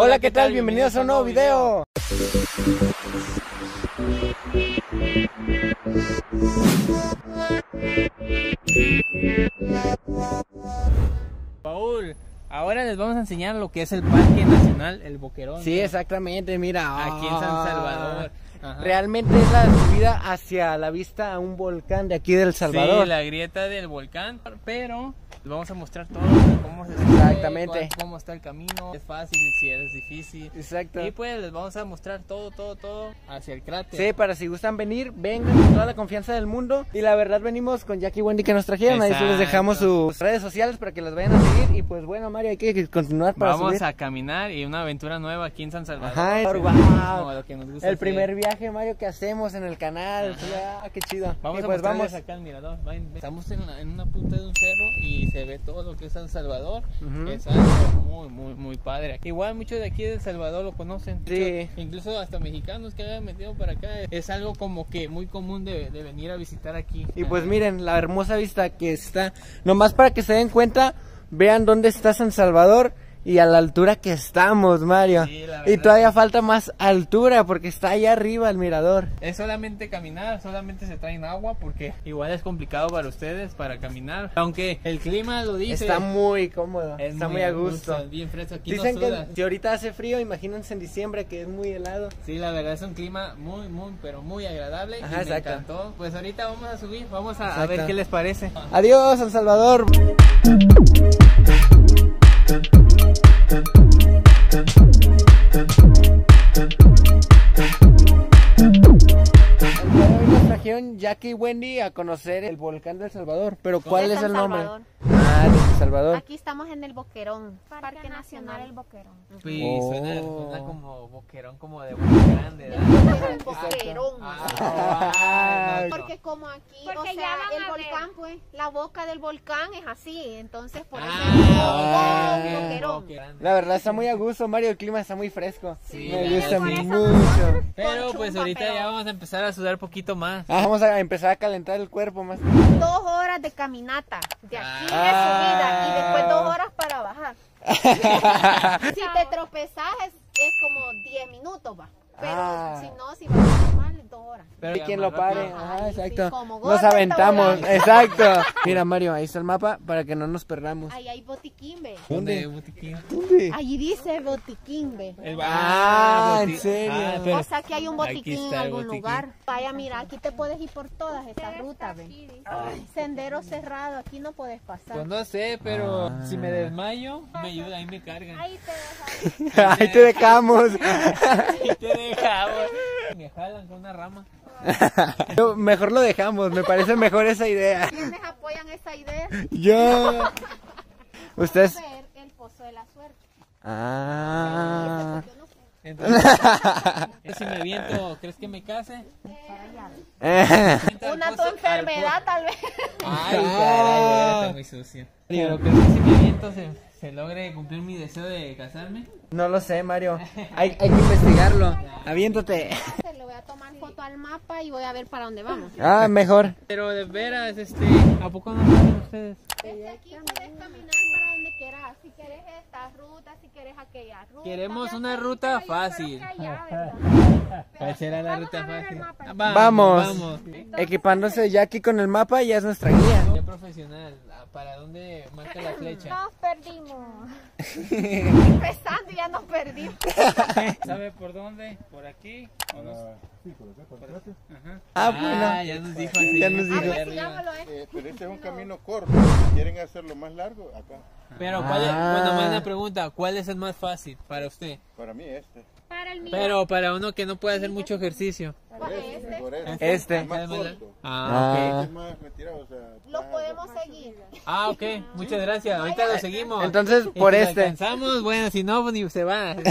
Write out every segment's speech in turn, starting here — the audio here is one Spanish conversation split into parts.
Hola, ¿qué tal? Bienvenidos a un nuevo video. Paul, ahora les vamos a enseñar lo que es el Parque Nacional El Boquerón. Sí, exactamente, mira. Aquí en San ah, Salvador. Ajá. Realmente es la subida hacia la vista a un volcán de aquí del Salvador. Sí, la grieta del volcán, pero les vamos a mostrar todo, cómo se Exactamente. cuál- cómo está el camino, es fácil, si es difícil. Exacto. Y pues les vamos a mostrar todo, todo, todo hacia el cráter. Sí, para si gustan venir, vengan con toda la confianza del mundo. Y la verdad venimos con Jackie y Wendy que nos trajeron. Ahí se les dejamos Exacto. sus redes sociales para que las vayan a seguir. Y pues bueno, Mario, hay que continuar para Vamos subir. a caminar y una aventura nueva aquí en San Salvador. Ajá, wow. lo que nos gusta El hacer. primer viaje, Mario, que hacemos en el canal. Ah, qué chido. Vamos Y a pues vamos. acá el mirador. Estamos en una, en una punta de un cerro y se ve todo lo que es San Salvador. Ujú. Es algo muy, muy, muy padre. Igual muchos de aquí de El Salvador lo conocen. Sí. Incluso hasta mexicanos que hayan metido para acá. Es algo como que muy común de, de venir a visitar aquí. Y pues miren la hermosa vista que está. Nomás para que se den cuenta, vean dónde está San Salvador y a la altura que estamos, Mario. Sí, y todavía falta más altura porque está allá arriba el mirador. Es solamente caminar, solamente se traen agua porque igual es complicado para ustedes para caminar. Aunque el clima lo dice. Está muy cómodo, es está muy, a gusto. Bien fresco. Aquí Dicen no que si ahorita hace frío, imagínense en diciembre que es muy helado. Sí, la verdad es un clima muy, muy, pero muy agradable. Ajá, y me encantó. Pues ahorita vamos a subir, vamos a, a ver qué les parece. Adiós, San Salvador. Jackie y Wendy a conocer el volcán del Salvador. Pero ¿cuál es el nombre? Salvador. Ah, de San Salvador. Aquí estamos en el Boquerón, Parque, Nacional El Boquerón. Sí, Oh. suena, suena como boquerón, como de grande. ¿verdad? El Boquerón. Ah, no, no. Porque como aquí, Porque o sea, el volcán, pues, la boca del volcán es así, entonces por eso Ah, es Boquerón. boquerón. La verdad está muy a gusto, Mario. El clima está muy fresco. Sí, Me gusta mucho. Pero pues ahorita pero- ya vamos a empezar a sudar poquito más. Ah, vamos a empezar a calentar el cuerpo más. Dos horas de caminata, de aquí de Ah. subida y después dos horas para bajar. Si te tropezas es, es como 10 minutos, va. Pero Ah. si no, si dos horas. Pero Hay quien lo pare. Ajá, sí, exacto. como Nos aventamos. Exacto. Mira, Mario, ahí está el mapa para que no nos perdamos. Ahí hay botiquín, ve. ¿Dónde, botiquín? ¿Dónde? Allí dice botiquín, ve. El- Ah, boti- ¿en serio? Ah, pero- O sea que hay un botiquín en algún botiquín. lugar. Vaya, mira, aquí te puedes ir por todas estas rutas, ve. Sendero cerrado, aquí no puedes pasar. Pues no sé, pero Ah. si me desmayo, me ayuda, ahí me cargan. Ahí te dejas. Ahí te dejamos. Dejamos. Me jalan con una rama. Yo- Mejor lo dejamos, me parece mejor esa idea. ¿Quiénes apoyan esa idea? Yo. Ustedes. Ver el pozo de la suerte. Ah. Yo no sé. Entonces, si me viento, ¿crees que me case? Una tu enfermedad, tal vez. Ay, caray, está muy sucio. Pero ¿crees que si me viento se, se logre cumplir mi deseo de casarme? No lo sé, Mario. Hay, hay que investigarlo. Aviéntate. Le voy a tomar foto al mapa y voy a ver para dónde vamos. Ah, mejor. Pero de veras, este, ¿a poco no saben ustedes? Desde aquí puedes caminar para donde quieras. Si quieres esta ruta, si quieres aquella ruta. Queremos una ruta fácil. ¿Cuál será la ruta fácil? Vamos. Vamos. Equipándose ya aquí con el mapa, ya es nuestra guía. Ya profesional, ¿para dónde marca la flecha? Nos perdimos. Empezando ya nos perdimos. ¿Sabe por dónde? ¿Por aquí? ¿O no? Ajá. Ah, bueno. ya nos dijo así. Ya nos dijo. Ah, eh. Eh, pero este es un camino corto. Si quieren hacerlo más largo, acá. Pero, ¿cuál es, Ah. bueno, más una pregunta, ¿cuál es el más fácil para usted? Para mí este. Para el mío. Pero para uno que no puede hacer mucho ejercicio. Por este, por este. Este. Es más Ah. Ah, Este ok. Lo baja- podemos seguir. Ah, ok. Muchas gracias. Ahorita lo seguimos. Entonces, por si este. alcanzamos, bueno, si no, pues ni se va.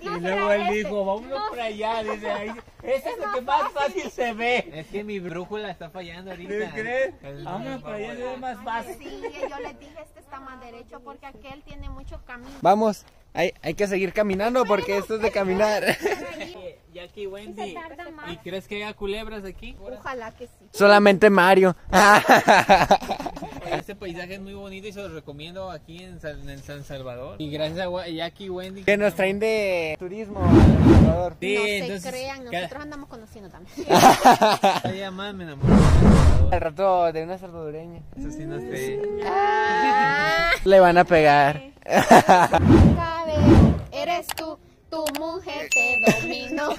Y luego él este. dijo, vámonos por allá. Dice, ahí, ese es el que más fácil se ve. Es que mi brújula está fallando ahorita. ¿Tú crees? El- Vámonos por allá, es más fácil. Sí, yo les dije, este está más derecho porque aquel tiene muchos caminos. Vamos, hay, hay que seguir caminando porque esto es de caminar. Y aquí Wendy. ¿y crees que haya culebras aquí? Ojalá que sí. Solamente Mario. Este paisaje es muy bonito y se lo recomiendo aquí en San, en San Salvador. Y gracias a Jackie y Wendy. Que nos traen de turismo Salvador. Sí, no se entonces, crean, cada- nosotros andamos conociendo también. más me Salvador. Al rato de una salvadoreña. Eso sí no sé. Ah, Le van a pegar. Tu mujer te dominó.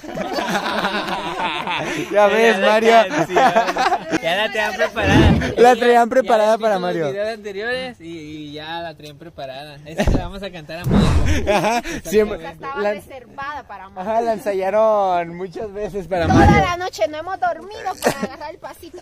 Ya ves, la Mario. Ya la traían preparada. La traían preparada para los Mario. videos anteriores y, y ya la traían preparada. Esta la vamos a cantar a Mario. Ajá, siempre. Esa estaba La, reservada para amor. ajá, la ensayaron muchas veces para Toda Mario. la noche no hemos dormido para agarrar el pasito.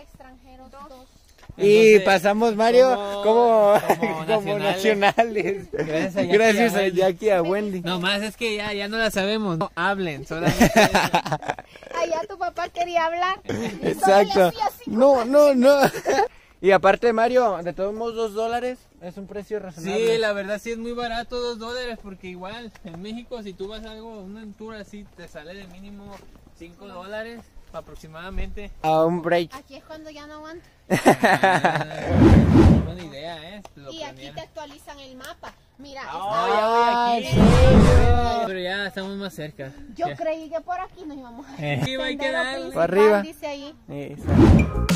Extranjeros dos. Y Entonces, pasamos, Mario, como, como como, nacionales. nacionales. Gracias a Jackie Gracias y a a Wendy. Jackie y a Wendy. No más es que ya, ya no la sabemos. No hablen, solamente. Allá tu papá quería hablar. Exacto. No, no, no. Y aparte, Mario, de todos modos, dos dólares es un precio razonable. Sí, la verdad sí es muy barato, dos dólares, porque igual en México si tú vas a algo, una tour así, te sale de mínimo 5 dólares aproximadamente. A un break. Aquí es cuando ya no aguanto. Ah, buena idea, ¿eh? Lo Y aquí te actualizan el mapa. Mira, Ah, Ay, ya ¿en voy aquí. Pero ya estamos más cerca. yo Ya. creí que por aquí nos íbamos a Eh, sí, hay que darle. Para arriba. Dice ahí. Exacto.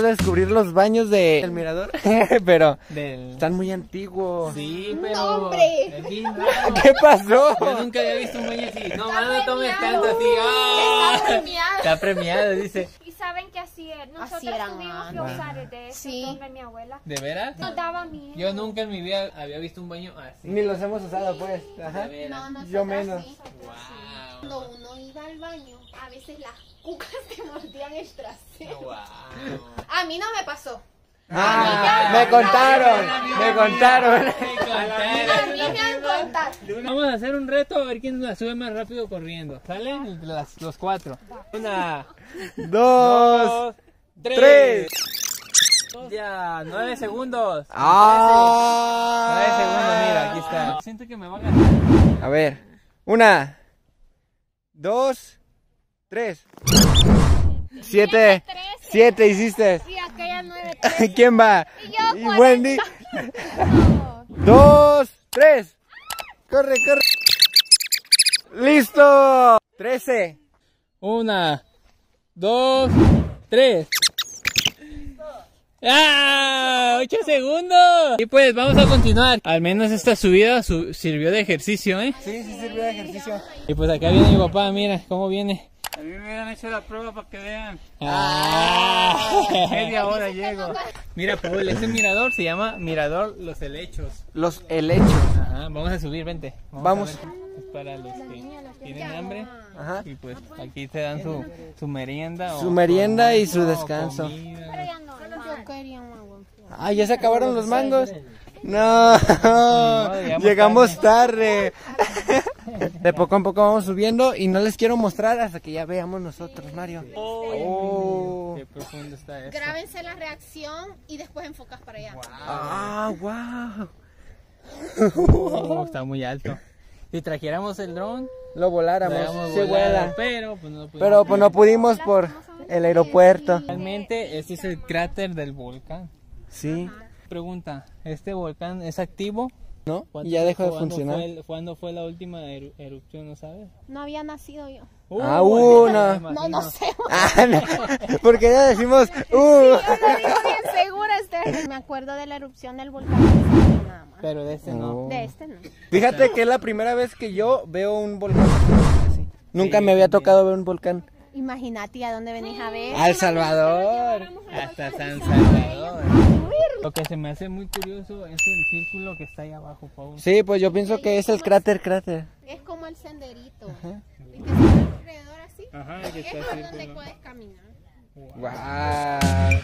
Acabamos de descubrir los baños de- del mirador, pero Del... están muy antiguos. Sí, pero... No, hombre. ¿Qué pasó? Yo nunca había visto un baño así. No, no tomes tanto así. ¡Ah! Está premiado. Está premiado, dice. Que así es. Nosotros Así eran tuvimos que antes. usar de eso Sí. donde mi abuela. ¿De veras? Nos daba miedo. Yo nunca en mi vida había visto un baño así. Ni los hemos usado, pues. Ajá. De veras. No, Yo menos. sí. Wow. Cuando uno iba al baño, a veces las cucas te mordían el trasero. Wow. A mí no me pasó. Ah, me contaron, me contaron. Vamos a hacer un reto a ver quién la sube más rápido corriendo. ¿Sale? Entre las- los cuatro. Una, Dos, dos, tres. tres. Ya, nueve segundos. Ah. Nueve segundos, mira, aquí está. Siento que me va a ganar. A ver, una, dos, tres. Siete, siete hiciste. ¿Quién va? Y yo, Wendy. Dos, tres. Corre, corre. Listo. Trece. Una, dos, tres. ¡Ah! ¡Ocho segundos! Y pues vamos a continuar. Al menos esta subida su- sirvió de ejercicio, ¿eh? Sí, sí sirvió de ejercicio. Y pues acá viene mi papá, mira cómo viene. A mí me hubieran hecho la prueba para que vean. ¡Ah! Media hora llego. Mira, Paul, ese mirador se llama Mirador Los Helechos. Los helechos. Ajá, vamos a subir, vente. Vamos. Es para los que tienen hambre. Ajá. Y pues aquí te dan su, su merienda. o- Su merienda y su descanso. Ah, ya se acabaron los mangos. No, llegamos tarde. De poco a poco vamos subiendo y no les quiero mostrar hasta que ya veamos nosotros, Mario. Oh. Qué profundo está esto. Grábense la reacción y después enfocas para allá. Ah, wow. Oh, está muy alto. Si trajéramos el dron, Lo voláramos, se vuela. pero pues no pudimos. Pero pues no pudimos por el aeropuerto. Realmente este es el cráter del volcán. Sí, Pregunta, ¿este volcán es activo? ¿No? ¿Cuánto- Y ya dejó de funcionar. Fue, el- ¿Cuándo fue la última eru- erupción, no sabes? No había nacido yo. Ah, una. No, no sé. Ah, no, porque ya decimos, uh. Yo lo digo bien segura, este. Me acuerdo de la erupción del volcán. Nada más. Pero de este no. De este no. Fíjate que es la primera vez que yo veo un volcán. así. Nunca me había tocado ver un volcán. Imagínate a dónde venís a ver. Al Salvador. Hasta San Salvador. Lo que se me hace muy curioso es el círculo que está ahí abajo, Paul. Sí, pues yo pienso que es el cráter, cráter. Es como el senderito. Y que se va alrededor así. Ajá, que Es está el por donde puedes caminar. Wow. Raúl,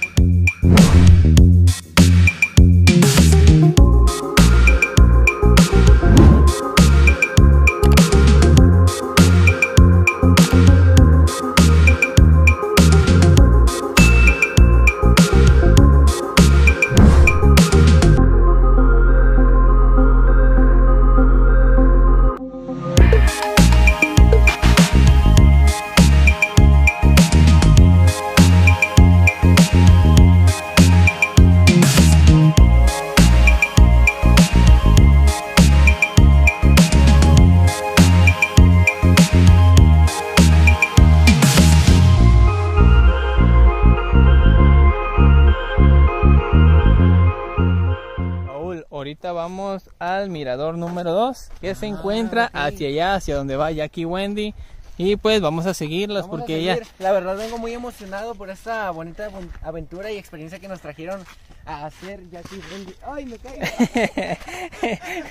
ahorita vamos al mirador número 2 que se encuentra hacia allá, hacia donde va Jackie Wendy. Y pues vamos a seguirlas Vamos a porque ella... La verdad vengo muy emocionado por esta bonita aven- aventura y experiencia que nos trajeron a hacer Jackie Wendy. ¡Ay, me caigo!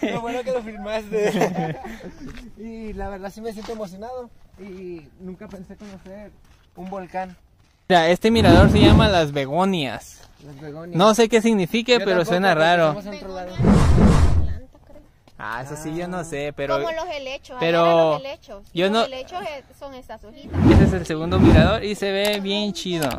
lo bueno que lo filmaste. y la verdad sí me siento emocionado y nunca pensé conocer un volcán. Mira, este mirador se llama Las Begonias. Las begonias. No sé qué signifique, Yo pero tampoco, suena raro. Ah, eso sí yo no sé, pero como los helechos. pero los helechos. Y yo los no- helechos son estas hojitas. ese es el segundo mirador y se ve bien chido.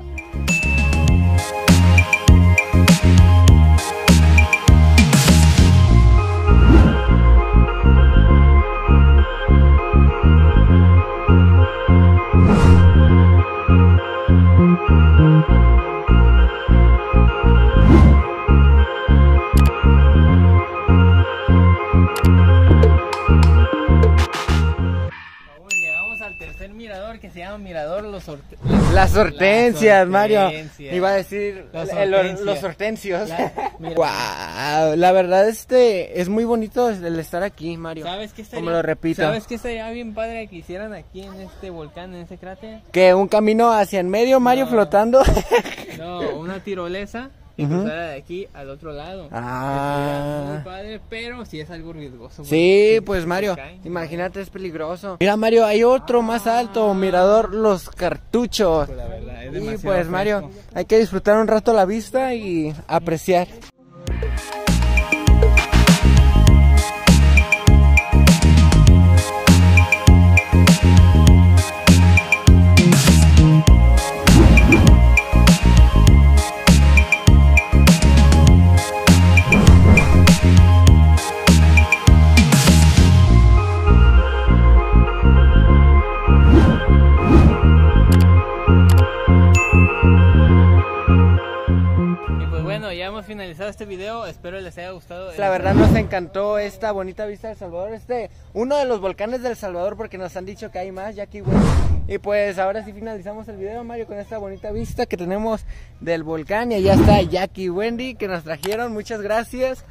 Llegamos al tercer mirador que se llama Mirador Los Horte- Las hortensias, Las Mario. Iba a decir Las el- hortensias. los hortensios. La- la verdad este es muy bonito el estar aquí, Mario. ¿Sabes qué estaría? Como lo repito. ¿Sabes qué estaría bien padre que hicieran aquí en este volcán, en este cráter? Que un camino hacia en medio, Mario No. flotando. No, una tirolesa y Ujú. cruzara de aquí al otro lado. Ah. Muy padre, pero sí es algo riesgoso. Sí, pues Mario, caen. imagínate, es peligroso. Mira, Mario, hay otro más alto, mirador Los Cartuchos. Pues la verdad, es Y pues Mario, hay que disfrutar un rato la vista y apreciar. Espero les haya gustado. La verdad nos encantó esta bonita vista del Salvador, este, uno de los volcanes del Salvador porque nos han dicho que hay más, ya que bueno. Y pues ahora sí finalizamos el video, Mario, con esta bonita vista que tenemos del volcán y allá está Jackie y Wendy que nos trajeron, muchas gracias.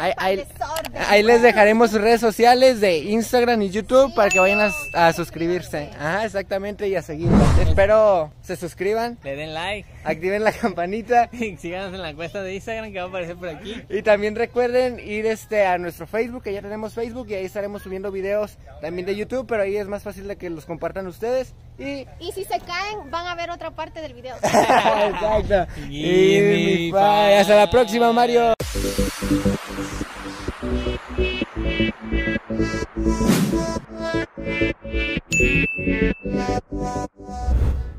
Ahí, pa'l ahí- desorden. ahí les dejaremos sus redes sociales de Instagram y YouTube para que vayan a, a suscribirse. Ajá, exactamente, y a seguirlas. Espero se suscriban, Le den like. activen la campanita Y síganos en la cuenta de Instagram que va a aparecer por aquí. y también recuerden ir este a nuestro Facebook, que ya tenemos Facebook y ahí estaremos subiendo videos también de YouTube, pero ahí es más fácil de que los compartan ustedes. Y Y si se caen, van a ver otra parte del video. Exacto. Y mi. Hasta la próxima, Mario. Thank